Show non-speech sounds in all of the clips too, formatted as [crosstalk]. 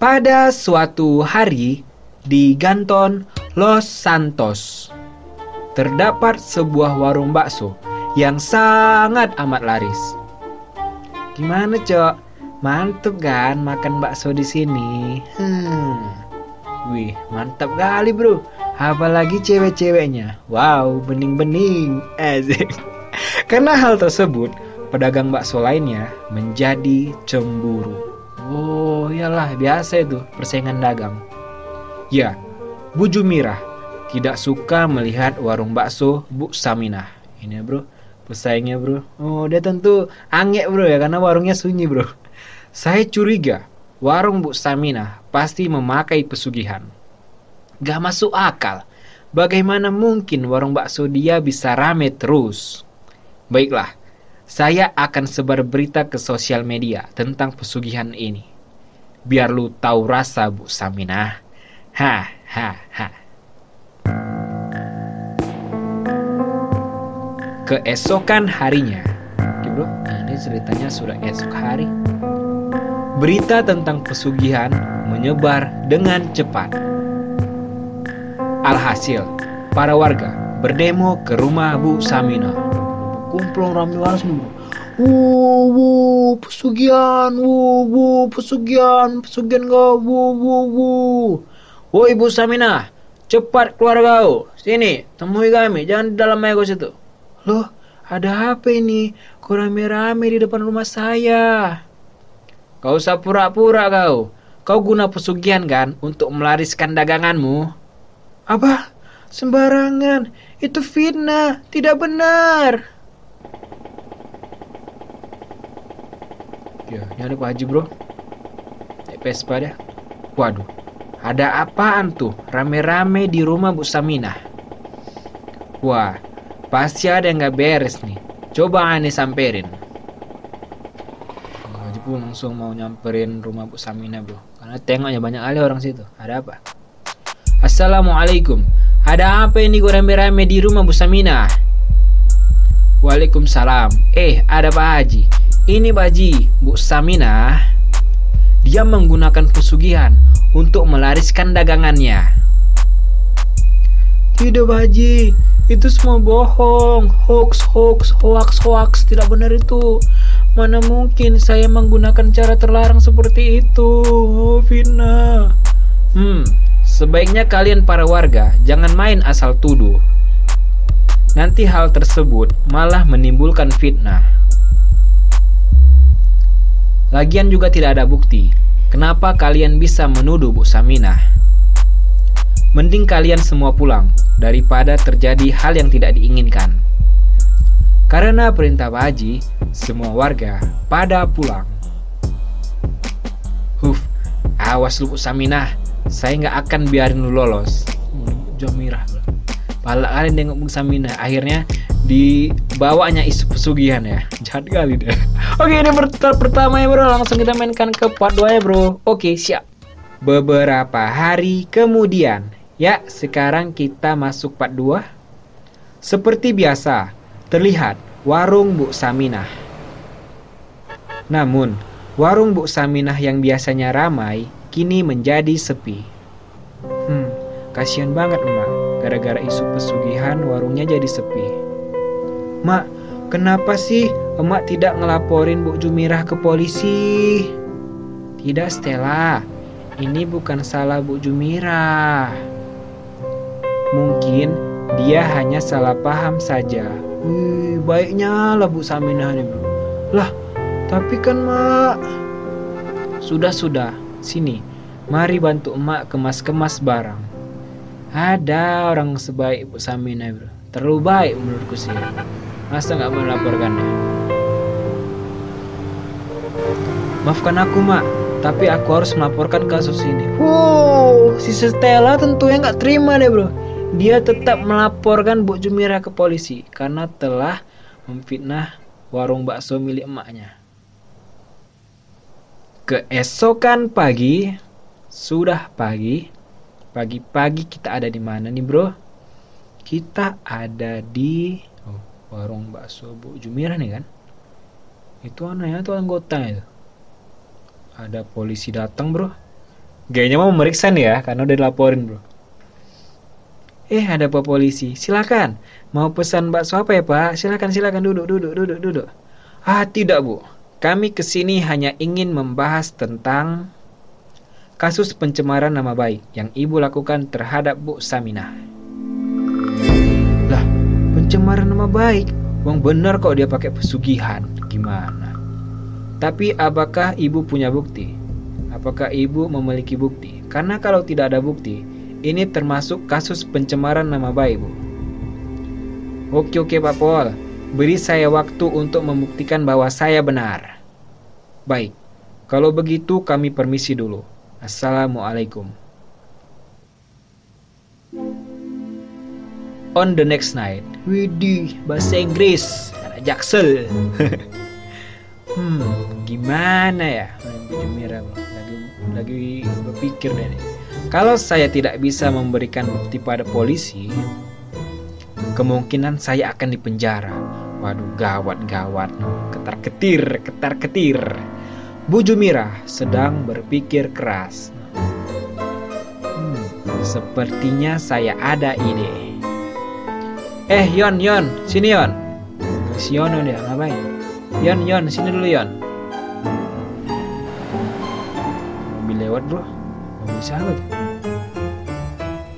Pada suatu hari di Ganton Los Santos terdapat sebuah warung bakso yang sangat amat laris. Gimana, Cok? Mantep kan makan bakso di sini? Hmm. Wih, mantap kali, Bro. Apalagi cewek-ceweknya. Wow, bening-bening. Asik. [laughs] Karena hal tersebut, pedagang bakso lainnya menjadi cemburu. Oh iyalah biasa itu persaingan dagang. Ya, Bu Jumirah tidak suka melihat warung bakso Bu Saminah. Ini bro, pesaingnya bro. Oh dia tentu angek bro ya karena warungnya sunyi bro. Saya curiga warung Bu Saminah pasti memakai pesugihan. Gak masuk akal. Bagaimana mungkin warung bakso dia bisa rame terus? Baiklah, saya akan sebar berita ke sosial media tentang pesugihan ini. Biar lu tahu rasa Bu Saminah. Ha ha ha. Keesokan harinya, bro, ini ceritanya sudah esok hari. Berita tentang pesugihan menyebar dengan cepat. Alhasil, para warga berdemo ke rumah Bu Saminah kumpulan rame waras nih Wuh, wuh, pesugihan, wuh, wuh, pesugihan, pesugihan kau, wuh, wuh, wuh. Woi Ibu Samina, cepat keluar kau. Sini, temui kami, jangan di dalam ego situ. Loh, ada apa ini? Kau rame-rame di depan rumah saya. Kau usah pura-pura kau. Kau guna pesugihan kan untuk melariskan daganganmu? Apa? Sembarangan. Itu fitnah, tidak benar. Ya, ada Pak Haji bro. Vespa deh. Waduh, ada apaan tuh? Rame-rame di rumah Bu Saminah. Wah, pasti ada yang nggak beres nih. Coba aneh samperin. Haji pun langsung mau nyamperin rumah Bu Saminah bro. Karena tengoknya banyak kali orang situ. Ada apa? Assalamualaikum. Ada apa ini gue rame-rame di rumah Bu Saminah? Waalaikumsalam. Eh, ada Pak Haji. Ini Baji, Bu Samina, dia menggunakan pesugihan untuk melariskan dagangannya. Tidak Baji, itu semua bohong, hoax, hoax, hoax, hoax, tidak benar itu. Mana mungkin saya menggunakan cara terlarang seperti itu, oh, Vina. Hmm, sebaiknya kalian para warga jangan main asal tuduh. Nanti hal tersebut malah menimbulkan fitnah. Lagian juga tidak ada bukti. Kenapa kalian bisa menuduh Bu Saminah? Mending kalian semua pulang daripada terjadi hal yang tidak diinginkan. Karena perintah Pak Haji, semua warga pada pulang. Huf, awas lu Bu Saminah, saya nggak akan biarin lu lolos. Jamirah, pala kalian nengok Bu Saminah, akhirnya dibawanya isu pesugihan ya. [laughs] Jahat kali deh oke ini part pertama ya bro. Langsung kita mainkan ke part 2 ya bro. Oke siap. Beberapa hari kemudian. Ya sekarang kita masuk part 2 seperti biasa terlihat warung Bu Saminah. Namun warung Bu Saminah yang biasanya ramai kini menjadi sepi. Hmm kasihan banget emak gara-gara isu pesugihan warungnya jadi sepi Mak, kenapa sih emak tidak ngelaporin Bu Jumirah ke polisi? Tidak Stella, ini bukan salah Bu Jumirah. Mungkin dia hanya salah paham saja. Wih, baiknya lah Bu Saminah nih bro. Lah, tapi kan mak. Sudah-sudah, sini. Mari bantu emak kemas-kemas barang. Ada orang sebaik Bu Saminah bro. Terlalu baik menurutku sih. Masa nggak melaporkannya? Maafkan aku, Mak. Tapi aku harus melaporkan kasus ini. Wow, si Stella tentunya nggak terima deh, bro. Dia tetap melaporkan Bu Jumira ke polisi karena telah memfitnah warung bakso milik emaknya. Keesokan pagi, sudah pagi. Pagi-pagi kita ada di mana nih, bro? Kita ada di warung bakso Bu Jumira nih kan itu anehnya tuh anggota itu ada polisi datang bro Gayanya mau memeriksa nih ya, karena udah dilaporin bro. Eh, ada pak polisi. Silakan. Mau pesan bakso apa ya pak? Silakan, silakan duduk, duduk, duduk, duduk. Ah, tidak bu. Kami ke sini hanya ingin membahas tentang kasus pencemaran nama baik yang ibu lakukan terhadap Bu Saminah. Pencemaran nama baik? Wong benar kok dia pakai pesugihan. Gimana? Tapi apakah ibu punya bukti? Apakah ibu memiliki bukti? Karena kalau tidak ada bukti, ini termasuk kasus pencemaran nama baik, Bu. Oke, oke, Pak Pol. Beri saya waktu untuk membuktikan bahwa saya benar. Baik, kalau begitu kami permisi dulu. Assalamualaikum. On the next night, Widih, bahasa Inggris, anak jaksel. [laughs] hmm, gimana ya? Baju merah, lagi lagi berpikir deh. Kalau saya tidak bisa memberikan bukti pada polisi, kemungkinan saya akan dipenjara. Waduh, gawat-gawat. Ketar-ketir, ketar-ketir. Bu Jumira sedang berpikir keras. Hmm, sepertinya saya ada ide. Eh, Yon, Yon, sini Yon. Si Yon dia ngapain? Yon, Yon, sini dulu Yon. Mobil lewat bro. Mobil siapa tuh?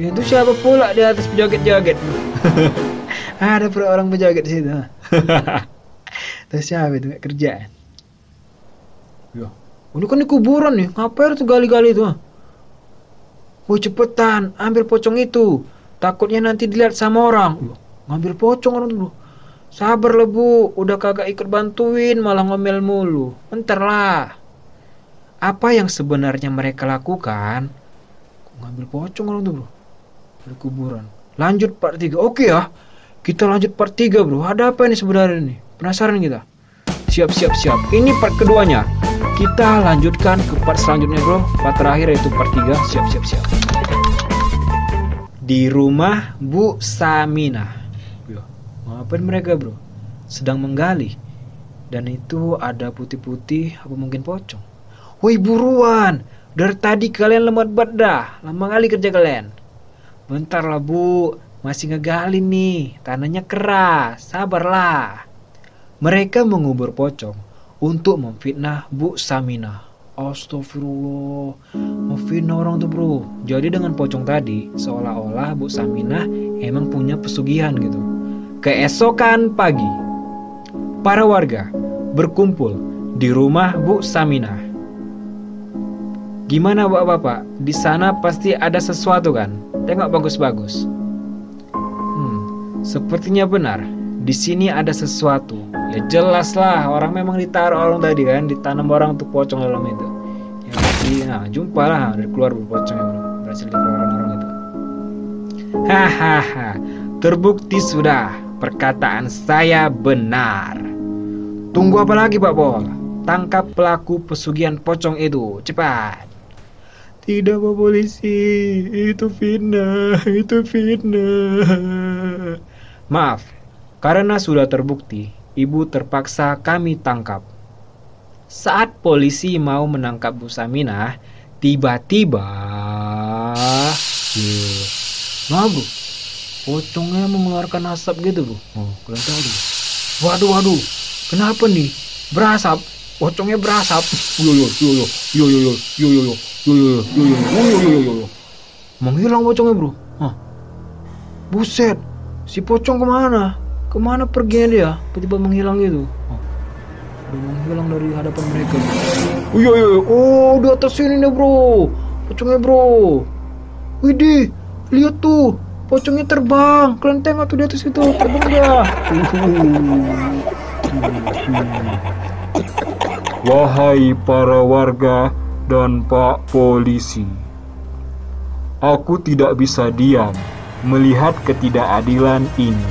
Ya, itu siapa pula di atas pejoget-joget bro? [laughs] Ada pula orang pejoget di situ. [laughs] Terus siapa itu gak kerjaan? Ya, ini kan di kuburan nih. Ngapain tuh gali-gali itu? Woi cepetan, ambil pocong itu. Takutnya nanti dilihat sama orang. Ya, ngambil pocong orang tuh. Sabar lah bu, udah kagak ikut bantuin malah ngomel mulu. Bentar lah. Apa yang sebenarnya mereka lakukan? Ngambil pocong orang tuh bro. Dari kuburan. Lanjut part 3. Oke ya. Kita lanjut part 3 bro. Ada apa ini sebenarnya nih? Penasaran kita? Siap siap siap. Ini part keduanya. Kita lanjutkan ke part selanjutnya bro. Part terakhir yaitu part 3. Siap siap siap. Di rumah Bu Samina. Ngapain mereka bro? Sedang menggali. Dan itu ada putih-putih apa mungkin pocong. Woi buruan. Dari tadi kalian lemot banget dah. Lama kali kerja kalian. Bentar lah bu, masih ngegali nih, tanahnya keras, sabarlah. Mereka mengubur pocong untuk memfitnah Bu Samina. Astagfirullah, memfitnah orang tuh bro. Jadi dengan pocong tadi, seolah-olah Bu Samina emang punya pesugihan gitu. Keesokan pagi, para warga berkumpul di rumah Bu Samina. Gimana bapak-bapak? Di sana pasti ada sesuatu kan? Tengok bagus-bagus. Hmm, sepertinya benar. Di sini ada sesuatu. Ya jelas lah, orang memang ditaruh orang tadi kan, ditanam orang untuk pocong dalam itu. Ya jadi, nah jumpa lah, dari keluar pocong yang berhasil dikeluarkan orang itu. Hahaha, terbukti sudah perkataan saya benar. Tunggu apa lagi Pak Bol? Tangkap pelaku pesugihan pocong itu, cepat. Tidak Pak Polisi, itu fitnah, itu fitnah. Maaf, karena sudah terbukti, ibu terpaksa kami tangkap. Saat polisi mau menangkap Bu Saminah, tiba-tiba... Yeah. Bro, pocongnya mengeluarkan asap gitu bro. Oh, kalian tahu tuh. Waduh, waduh, kenapa nih? Berasap, pocongnya berasap. Yo yo yo yo. Yo yo yo. Yo yo yo. Yo yo yo. Yo yo yo. Yo menghilang pocongnya bro? Hah. buset. Si pocong ke mana? Ke mana perginya dia? Tiba-tiba menghilang gitu. Hah. udah menghilang dari hadapan mereka. Oh iya iya. Oh di atas sini nih bro. Pocongnya bro. Widih lihat tuh pocongnya terbang kalian tengok tuh di atas itu terbang dia Wahai para warga dan Pak Polisi, aku tidak bisa diam melihat ketidakadilan ini.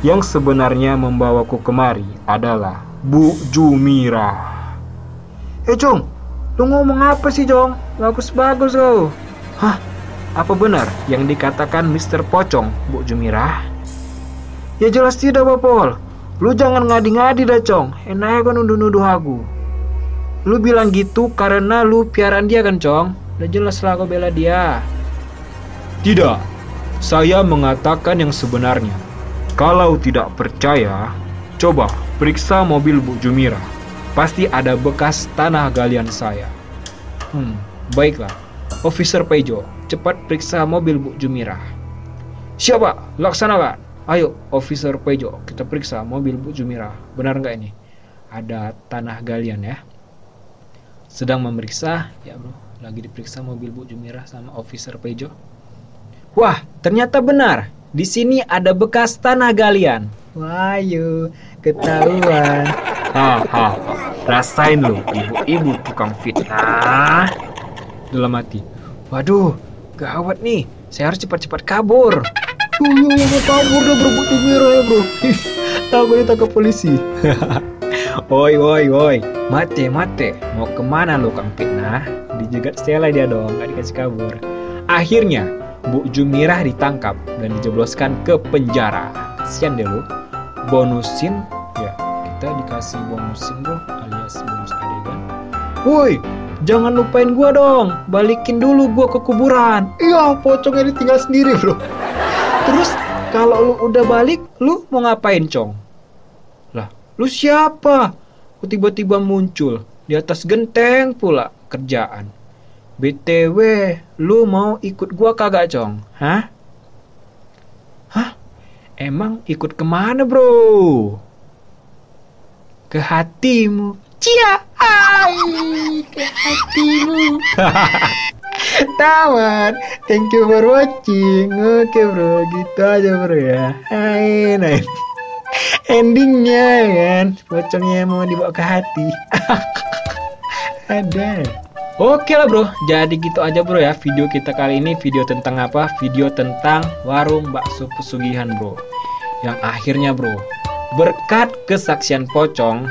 Yang sebenarnya membawaku kemari adalah Bu Jumira. Eh Jong, lu ngomong apa sih Jong? Bagus-bagus kau. Hah? Apa benar yang dikatakan Mr. Pocong, Bu Jumira? Ya jelas tidak, Bapol. Lu jangan ngadi-ngadi dah, Cong. Enaknya kan nuduh-nuduh aku. lu bilang gitu karena lu piaraan dia kan, Cong? Udah jelas lah kau bela dia. Tidak, saya mengatakan yang sebenarnya. Kalau tidak percaya, coba periksa mobil Bu Jumira. Pasti ada bekas tanah galian saya. Hmm, baiklah. Officer Pejo, cepat periksa mobil Bu Jumira. Siapa? Laksanakan. Ayo, Officer Pejo, kita periksa mobil Bu Jumira. Benar nggak ini? Ada tanah galian ya? Sedang memeriksa, ya bro. Lagi diperiksa mobil Bu Jumira sama Officer Pejo. Wah, ternyata benar. Di sini ada bekas tanah galian. Wah, yuk, ketahuan. Haha, rasain lo ibu-ibu tukang fitnah. Dalam hati. Waduh, gawat nih. Saya harus cepat-cepat kabur. Tuh, yuk, yuk, kabur deh bro, Bu Jumira ya bro. [laughs] Takut ditangkap polisi. [laughs] Oi, oi, oi. Mate, mate. Mau ke mana lo Kang Fitnah? Dijegat Stella dia dong, gak dikasih kabur. Akhirnya, Bu Jumirah ditangkap dan dijebloskan ke penjara. Kasian deh lo. Bonusin, ya kita dikasih bonusin bro, alias bonus adegan. Woi, jangan lupain gua dong. Balikin dulu gua ke kuburan. Iya, pocongnya ditinggal sendiri bro. Terus kalau lu udah balik, lu mau ngapain, Cong? Lah, lu siapa? Kok tiba-tiba muncul di atas genteng pula kerjaan. BTW, lu mau ikut gua kagak, Cong? Hah? Hah? Emang ikut ke mana, bro? Ke hatimu. Cia! Ai, ke hatimu. [laughs] Tamat. Thank you for watching. Oke, bro. Gitu aja, bro ya. Hai, nah. Endingnya kan, pocongnya mau dibawa ke hati. [laughs] Ada. Oke lah bro, jadi gitu aja bro ya video kita kali ini video tentang apa? Video tentang warung bakso pesugihan bro. Yang akhirnya bro, berkat kesaksian pocong,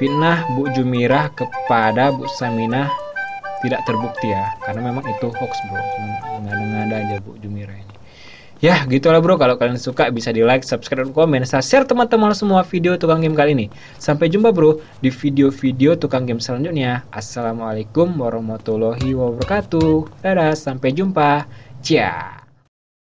fitnah Bu Jumirah kepada Bu Saminah tidak terbukti ya, karena memang itu hoax bro, mengada-ngada aja Bu Jumirah ini. Ya gitulah bro, kalau kalian suka bisa di like, subscribe, dan komen, serta share teman-teman semua video tukang game kali ini. Sampai jumpa bro di video-video tukang game selanjutnya. Assalamualaikum warahmatullahi wabarakatuh. Dadah, sampai jumpa. Ciao.